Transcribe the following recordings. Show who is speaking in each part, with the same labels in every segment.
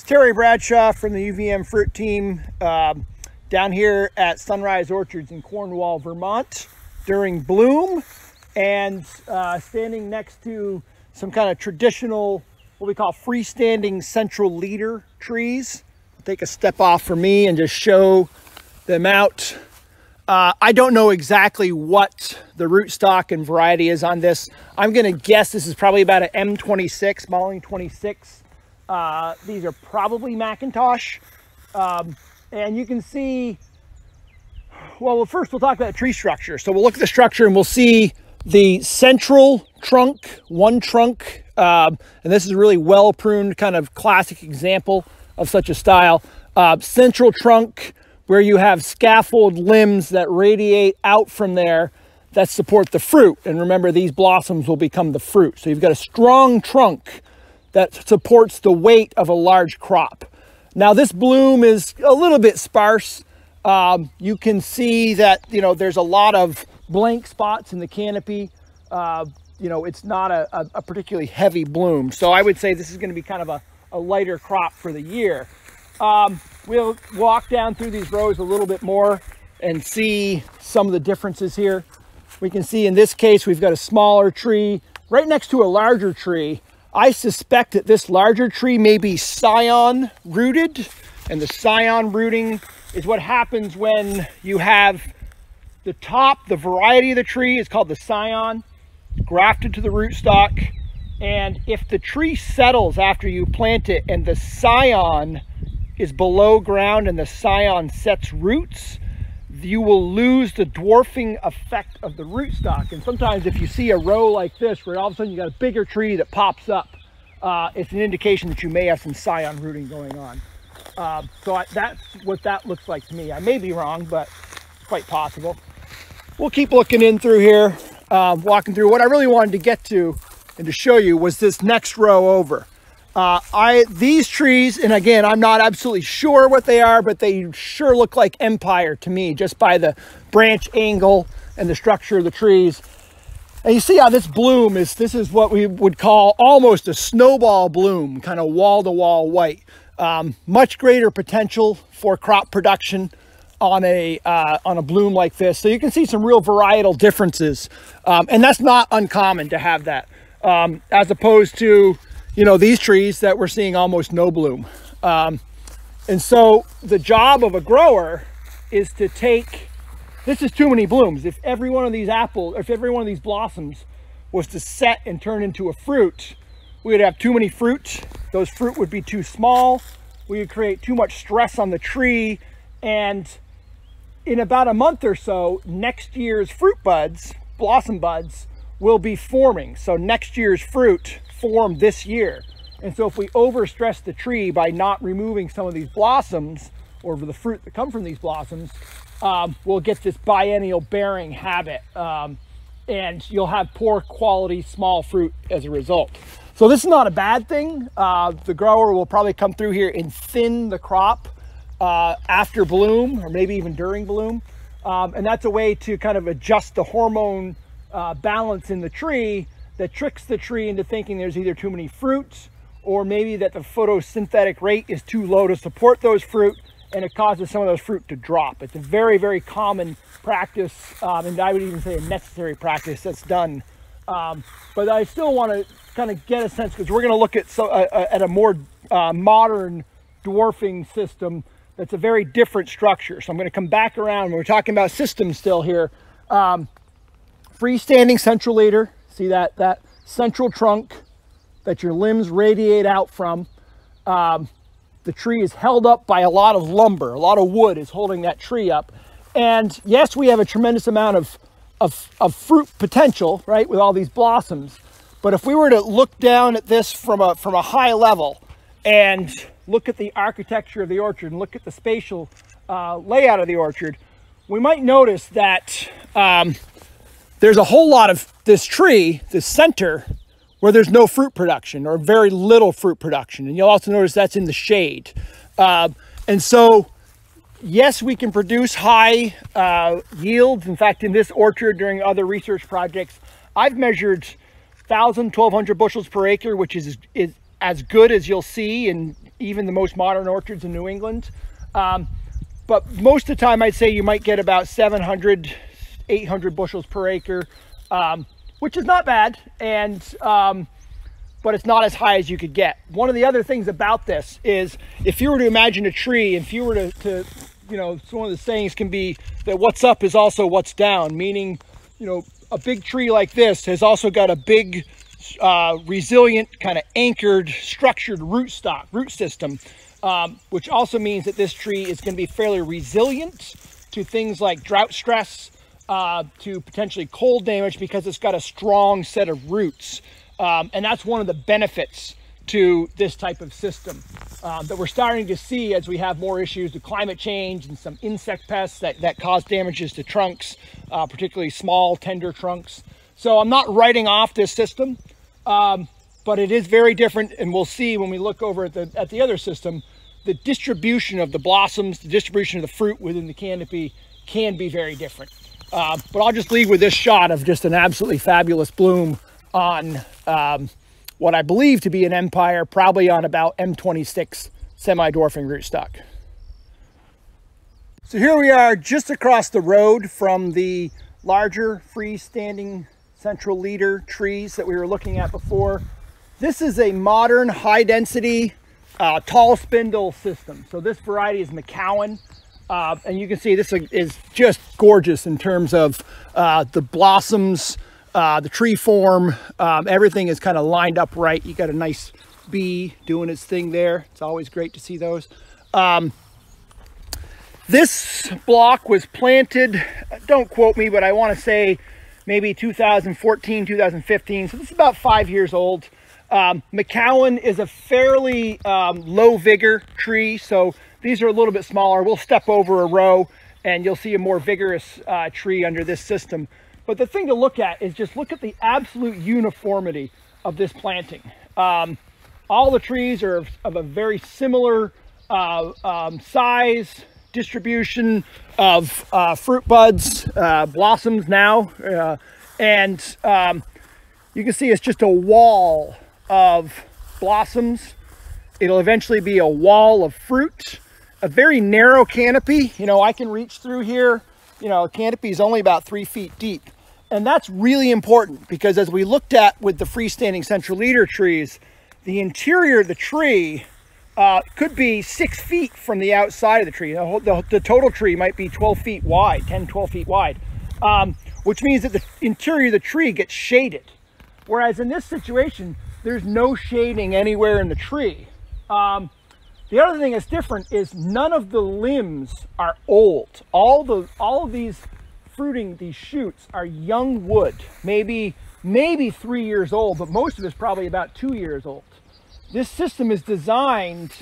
Speaker 1: It's Terry Bradshaw from the UVM fruit team um, down here at Sunrise Orchards in Cornwall, Vermont during bloom and uh, standing next to some kind of traditional, what we call freestanding central leader trees. I'll take a step off for me and just show them out. Uh, I don't know exactly what the rootstock and variety is on this. I'm gonna guess this is probably about an M26, Malling 26 uh, these are probably McIntosh. Um, and you can see, well, first we'll talk about tree structure. So we'll look at the structure and we'll see the central trunk, one trunk, um, and this is a really well pruned kind of classic example of such a style. Uh, central trunk where you have scaffold limbs that radiate out from there that support the fruit. And remember, these blossoms will become the fruit. So you've got a strong trunk that supports the weight of a large crop. Now this bloom is a little bit sparse. Um, you can see that, you know, there's a lot of blank spots in the canopy. Uh, you know, it's not a, a, a, particularly heavy bloom. So I would say this is gonna be kind of a, a lighter crop for the year. Um, we'll walk down through these rows a little bit more and see some of the differences here. We can see in this case, we've got a smaller tree right next to a larger tree. I suspect that this larger tree may be scion rooted and the scion rooting is what happens when you have the top, the variety of the tree is called the scion, grafted to the rootstock. And if the tree settles after you plant it and the scion is below ground and the scion sets roots, you will lose the dwarfing effect of the rootstock. And sometimes if you see a row like this, where all of a sudden you got a bigger tree that pops up, uh, it's an indication that you may have some scion rooting going on. Uh, so I, that's what that looks like to me. I may be wrong, but it's quite possible. We'll keep looking in through here, uh, walking through. What I really wanted to get to and to show you was this next row over. Uh, I These trees, and again, I'm not absolutely sure what they are, but they sure look like empire to me, just by the branch angle and the structure of the trees. And you see how this bloom is, this is what we would call almost a snowball bloom, kind of wall-to-wall white. Um, much greater potential for crop production on a uh, on a bloom like this. So you can see some real varietal differences. Um, and that's not uncommon to have that, um, as opposed to you know, these trees that we're seeing almost no bloom. Um, and so the job of a grower is to take, this is too many blooms. If every one of these apples, if every one of these blossoms was to set and turn into a fruit, we would have too many fruit. Those fruit would be too small. We would create too much stress on the tree. And in about a month or so, next year's fruit buds, blossom buds, will be forming. So next year's fruit form this year. And so if we overstress the tree by not removing some of these blossoms or the fruit that come from these blossoms, um, we'll get this biennial bearing habit. Um, and you'll have poor quality small fruit as a result. So this is not a bad thing. Uh, the grower will probably come through here and thin the crop uh, after bloom or maybe even during bloom. Um, and that's a way to kind of adjust the hormone uh, balance in the tree that tricks the tree into thinking there's either too many fruits or maybe that the photosynthetic rate is too low to support those fruit and it causes some of those fruit to drop. It's a very, very common practice, um, and I would even say a necessary practice that's done. Um, but I still want to kind of get a sense because we're going to look at so, uh, uh, at a more uh, modern dwarfing system that's a very different structure. So I'm going to come back around. We're talking about systems still here. Um, freestanding central leader, See that, that central trunk that your limbs radiate out from. Um, the tree is held up by a lot of lumber, a lot of wood is holding that tree up. And yes, we have a tremendous amount of, of, of fruit potential, right, with all these blossoms. But if we were to look down at this from a, from a high level and look at the architecture of the orchard and look at the spatial uh, layout of the orchard, we might notice that um, there's a whole lot of this tree, the center, where there's no fruit production or very little fruit production. And you'll also notice that's in the shade. Uh, and so, yes, we can produce high uh, yields. In fact, in this orchard during other research projects, I've measured 1,000, 1,200 bushels per acre, which is, is as good as you'll see in even the most modern orchards in New England. Um, but most of the time I'd say you might get about 700, 800 bushels per acre, um, which is not bad. And, um, but it's not as high as you could get. One of the other things about this is if you were to imagine a tree, if you were to, to you know, one of the sayings can be that what's up is also what's down, meaning, you know, a big tree like this has also got a big, uh, resilient, kind of anchored, structured root stock, root system um, which also means that this tree is going to be fairly resilient to things like drought stress, uh, to potentially cold damage because it's got a strong set of roots. Um, and that's one of the benefits to this type of system um, that we're starting to see as we have more issues with climate change and some insect pests that, that cause damages to trunks, uh, particularly small, tender trunks. So I'm not writing off this system. Um, but it is very different and we'll see when we look over at the at the other system the distribution of the blossoms the distribution of the fruit within the canopy can be very different uh, but i'll just leave with this shot of just an absolutely fabulous bloom on um, what i believe to be an empire probably on about m26 semi-dwarfing rootstock so here we are just across the road from the larger freestanding central leader trees that we were looking at before this is a modern high density uh, tall spindle system. So this variety is Macoun. Uh, and you can see this is just gorgeous in terms of uh, the blossoms, uh, the tree form, um, everything is kind of lined up right. You got a nice bee doing its thing there. It's always great to see those. Um, this block was planted, don't quote me, but I want to say maybe 2014, 2015. So this is about five years old. Um, Macoun is a fairly um, low vigor tree, so these are a little bit smaller. We'll step over a row and you'll see a more vigorous uh, tree under this system. But the thing to look at is just look at the absolute uniformity of this planting. Um, all the trees are of, a very similar uh, um, size, distribution of uh, fruit buds, uh, blossoms now, uh, and um, you can see it's just a wall of blossoms. It'll eventually be a wall of fruit, a very narrow canopy. You know, I can reach through here. You know, canopy is only about three feet deep. And that's really important because as we looked at with the freestanding central leader trees, the interior of the tree uh, could be six feet from the outside of the tree. The, the, the, total tree might be 12 feet wide, 10, 12 feet wide, um, which means that the interior of the tree gets shaded. Whereas in this situation, there's no shading anywhere in the tree. Um, the other thing that's different is none of the limbs are old. All the all of these fruiting these shoots are young wood, maybe maybe three years old, but most of it's probably about two years old. This system is designed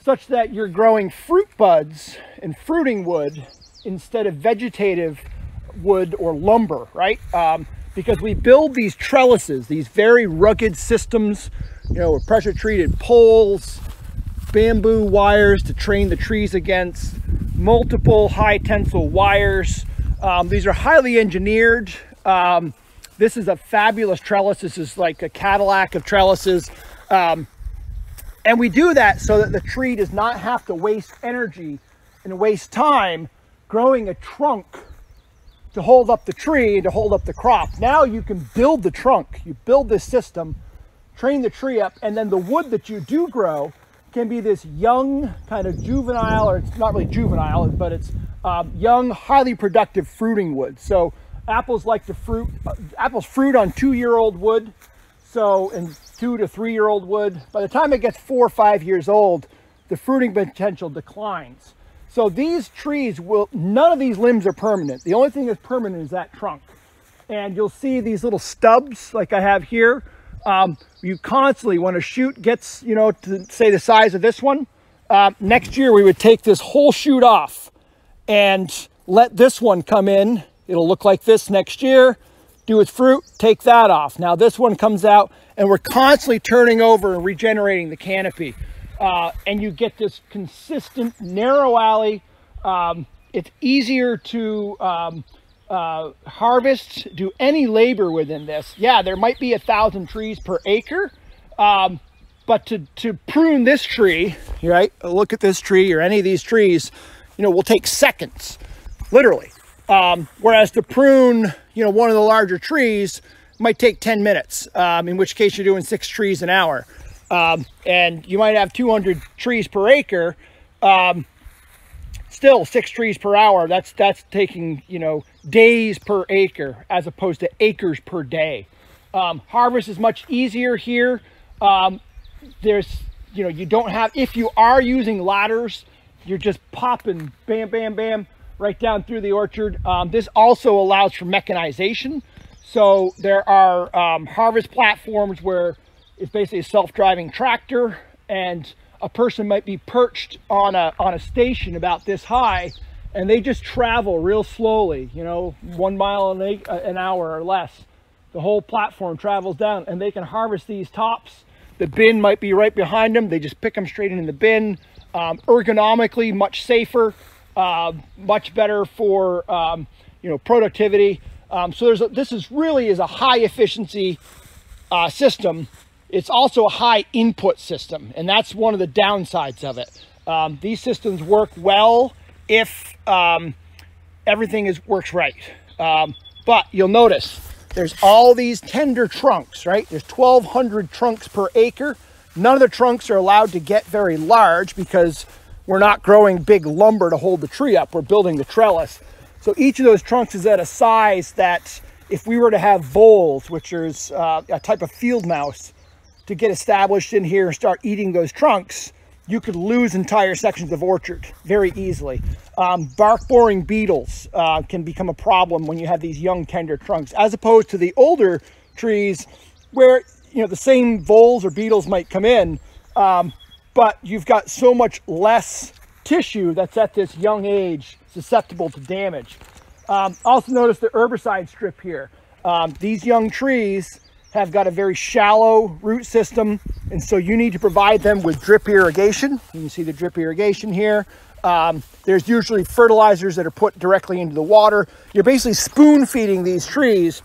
Speaker 1: such that you're growing fruit buds and fruiting wood instead of vegetative wood or lumber, right? Um, because we build these trellises, these very rugged systems, you know, with pressure treated poles, bamboo wires to train the trees against, multiple high tensile wires. Um, these are highly engineered. Um, this is a fabulous trellis. This is like a Cadillac of trellises. Um, and we do that so that the tree does not have to waste energy and waste time growing a trunk to hold up the tree and to hold up the crop. Now you can build the trunk, you build this system, train the tree up, and then the wood that you do grow can be this young kind of juvenile, or it's not really juvenile, but it's um, young, highly productive fruiting wood. So apples like to fruit, uh, apples fruit on two-year-old wood, so in two to three-year-old wood. By the time it gets four or five years old, the fruiting potential declines. So these trees will, none of these limbs are permanent. The only thing that's permanent is that trunk. And you'll see these little stubs like I have here. Um, you constantly, when a shoot gets, you know, to say the size of this one, uh, next year we would take this whole shoot off and let this one come in. It'll look like this next year, do its fruit, take that off. Now this one comes out and we're constantly turning over and regenerating the canopy uh, and you get this consistent narrow alley. Um, it's easier to um, uh, harvest, do any labor within this. Yeah, there might be a thousand trees per acre, um, but to, to prune this tree, right? Look at this tree or any of these trees, you know, will take seconds, literally. Um, whereas to prune, you know, one of the larger trees might take 10 minutes, um, in which case you're doing six trees an hour. Um, and you might have 200 trees per acre. Um, still six trees per hour. That's, that's taking, you know, days per acre as opposed to acres per day. Um, harvest is much easier here. Um, there's, you know, you don't have, if you are using ladders, you're just popping bam, bam, bam, right down through the orchard. Um, this also allows for mechanization. So there are um, harvest platforms where it's basically a self-driving tractor and a person might be perched on a, on a station about this high and they just travel real slowly, you know, one mile an, an hour or less. The whole platform travels down and they can harvest these tops. The bin might be right behind them. They just pick them straight into the bin. Um, ergonomically, much safer, uh, much better for, um, you know, productivity. Um, so there's a, this is really is a high efficiency uh, system. It's also a high input system, and that's one of the downsides of it. Um, these systems work well if um, everything is works right. Um, but you'll notice there's all these tender trunks, right? There's 1,200 trunks per acre. None of the trunks are allowed to get very large because we're not growing big lumber to hold the tree up. We're building the trellis. So each of those trunks is at a size that if we were to have voles, which is uh, a type of field mouse, to get established in here and start eating those trunks, you could lose entire sections of orchard very easily. Um, bark boring beetles uh, can become a problem when you have these young tender trunks, as opposed to the older trees where you know the same voles or beetles might come in, um, but you've got so much less tissue that's at this young age susceptible to damage. Um, also notice the herbicide strip here. Um, these young trees have got a very shallow root system, and so you need to provide them with drip irrigation. You can see the drip irrigation here. Um, there's usually fertilizers that are put directly into the water. You're basically spoon feeding these trees,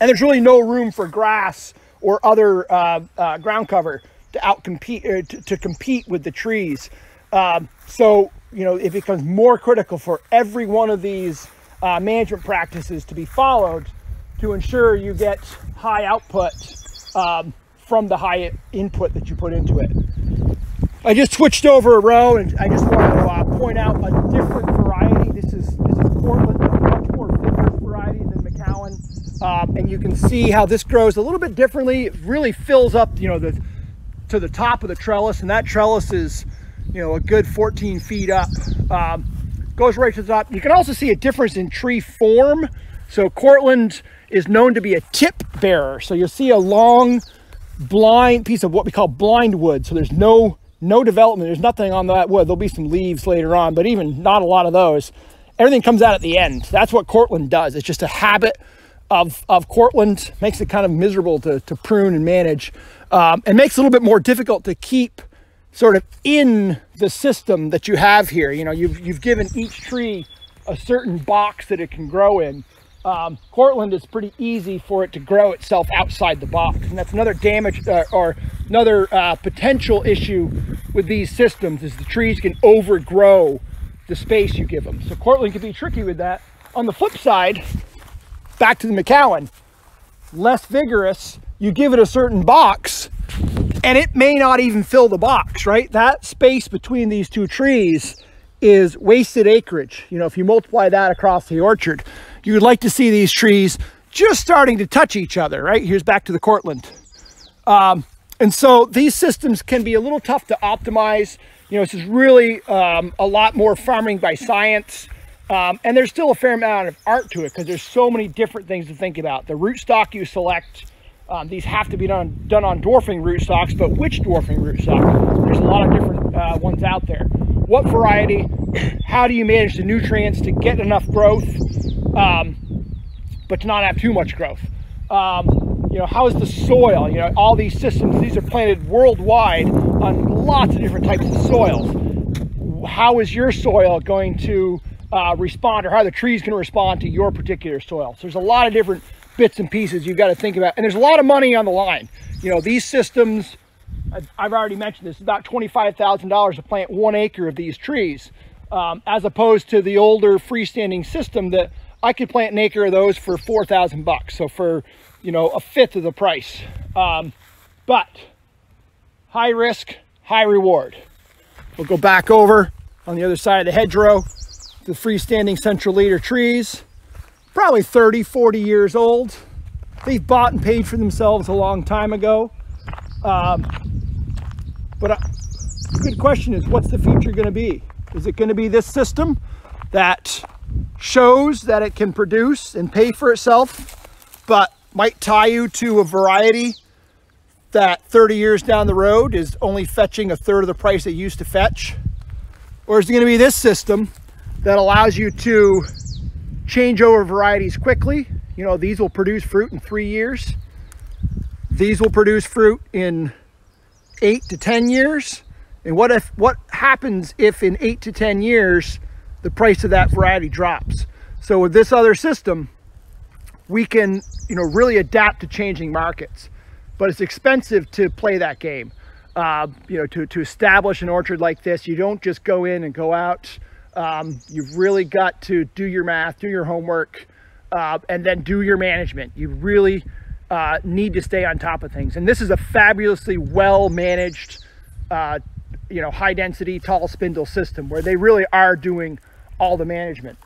Speaker 1: and there's really no room for grass or other uh, uh, ground cover to outcompete uh, to, to, compete with the trees. Um, so you know it becomes more critical for every one of these uh, management practices to be followed to ensure you get high output um, from the high input that you put into it. I just switched over a row and I just want to uh, point out a different variety. This is this is Cortland, a much more vigorous variety than Macoun. Um, and you can see how this grows a little bit differently. It really fills up, you know, the to the top of the trellis, and that trellis is, you know, a good 14 feet up. Um, goes right to the top. You can also see a difference in tree form. So Cortland is known to be a tip bearer. So you'll see a long blind piece of what we call blind wood. So there's no no development. There's nothing on that wood. There'll be some leaves later on, but even not a lot of those. Everything comes out at the end. That's what Cortland does. It's just a habit of, of Cortland. Makes it kind of miserable to, to prune and manage. Um, and makes it a little bit more difficult to keep sort of in the system that you have here. You know, you've, you've given each tree a certain box that it can grow in um, Cortland is pretty easy for it to grow itself outside the box. And that's another damage uh, or another uh, potential issue with these systems is the trees can overgrow the space you give them. So Cortland can be tricky with that. On the flip side, back to the Macoun, less vigorous, you give it a certain box and it may not even fill the box, right? That space between these two trees is wasted acreage. You know, if you multiply that across the orchard, you would like to see these trees just starting to touch each other, right? Here's back to the Cortland. Um, and so these systems can be a little tough to optimize. You know, this is really um, a lot more farming by science. Um, and there's still a fair amount of art to it because there's so many different things to think about. The rootstock you select, um, these have to be done, done on dwarfing rootstocks, but which dwarfing rootstock? There's a lot of different uh, ones out there. What variety? How do you manage the nutrients to get enough growth? Um, but to not have too much growth. Um, you know, how is the soil? You know, all these systems, these are planted worldwide on lots of different types of soils. How is your soil going to uh, respond or how the trees going to respond to your particular soil? So there's a lot of different bits and pieces you've got to think about. And there's a lot of money on the line. You know, these systems I've already mentioned this, about $25,000 to plant one acre of these trees, um, as opposed to the older freestanding system that I could plant an acre of those for 4,000 bucks. So for, you know, a fifth of the price. Um, but high risk, high reward. We'll go back over on the other side of the hedgerow, the freestanding central leader trees, probably 30, 40 years old. They've bought and paid for themselves a long time ago. Um, but a good question is, what's the future going to be? Is it going to be this system that shows that it can produce and pay for itself, but might tie you to a variety that 30 years down the road is only fetching a third of the price it used to fetch? Or is it going to be this system that allows you to change over varieties quickly? You know, these will produce fruit in three years. These will produce fruit in eight to 10 years. And what if what happens if in eight to 10 years the price of that variety drops? So with this other system, we can, you know, really adapt to changing markets. But it's expensive to play that game. Uh, you know, to, to establish an orchard like this, you don't just go in and go out. Um, you've really got to do your math, do your homework, uh, and then do your management. You really uh, need to stay on top of things. And this is a fabulously well managed, uh, you know, high density, tall spindle system where they really are doing all the management.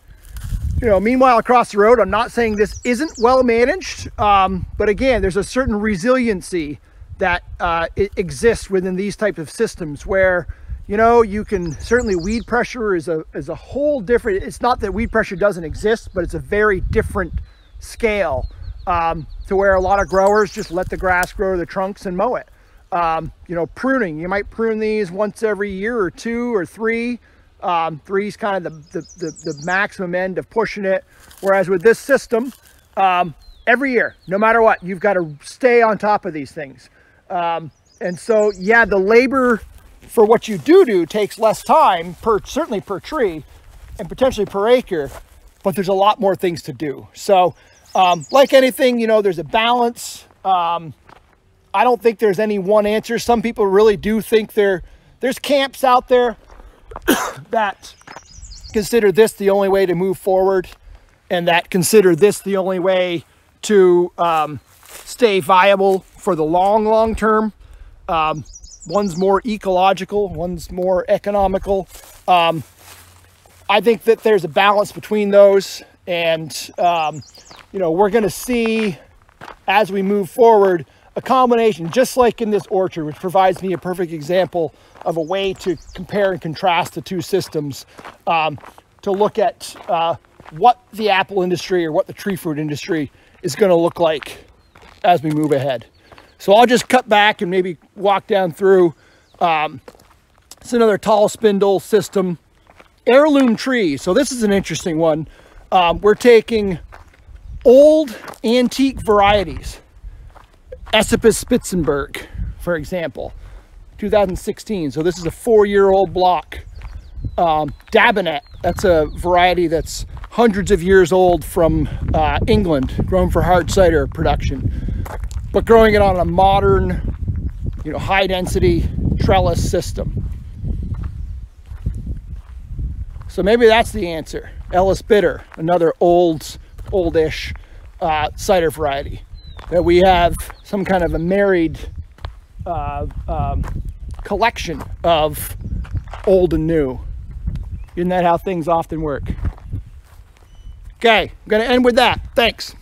Speaker 1: You know, meanwhile, across the road, I'm not saying this isn't well managed, um, but again, there's a certain resiliency that uh, exists within these types of systems where, you know, you can certainly weed pressure is a, is a whole different, it's not that weed pressure doesn't exist, but it's a very different scale um, to where a lot of growers just let the grass grow to the trunks and mow it. Um, you know, pruning, you might prune these once every year or two or three. Um, three's kind of the, the, the, the, maximum end of pushing it. Whereas with this system, um, every year, no matter what, you've got to stay on top of these things. Um, and so, yeah, the labor for what you do do takes less time per certainly per tree and potentially per acre, but there's a lot more things to do. So um, like anything, you know, there's a balance. Um, I don't think there's any one answer. Some people really do think there, there's camps out there that consider this the only way to move forward and that consider this the only way to um, stay viable for the long, long term. Um, one's more ecological, one's more economical. Um, I think that there's a balance between those and um, you know, we're going to see as we move forward a combination, just like in this orchard, which provides me a perfect example of a way to compare and contrast the two systems um, to look at uh, what the apple industry or what the tree fruit industry is going to look like as we move ahead. So I'll just cut back and maybe walk down through. Um, it's another tall spindle system. Heirloom tree. So this is an interesting one. Um, we're taking old antique varieties. Esopus Spitzenberg, for example, 2016. So this is a four-year-old block. Um, Dabinet, that's a variety that's hundreds of years old from uh, England, grown for hard cider production, but growing it on a modern, you know, high-density trellis system. So maybe that's the answer. Ellis Bitter, another old oldish uh, cider variety. That we have some kind of a married uh, um, collection of old and new. Isn't that how things often work? Okay, I'm going to end with that. Thanks.